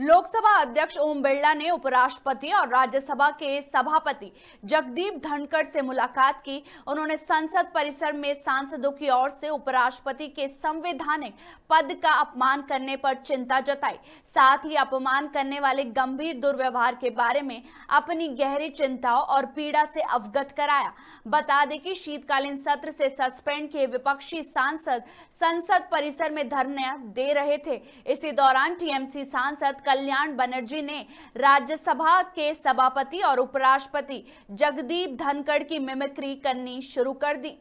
लोकसभा अध्यक्ष ओम बिरला ने उपराष्ट्रपति और राज्यसभा के सभापति जगदीप धनखड़ से मुलाकात की। उन्होंने संसद परिसर में सांसदों की ओर से उपराष्ट्रपति के संवैधानिक पद का अपमान करने पर चिंता जताई। साथ ही अपमान करने वाले गंभीर दुर्व्यवहार के बारे में अपनी गहरी चिंताओं और पीड़ा से अवगत कराया। बता दें कि शीतकालीन सत्र से सस्पेंड किए विपक्षी सांसद संसद परिसर में धरना दे रहे थे। इसी दौरान टीएमसी सांसद कल्याण बनर्जी ने राज्यसभा के सभापति और उपराष्ट्रपति जगदीप धनखड़ की मिमिक्री करनी शुरू कर दी।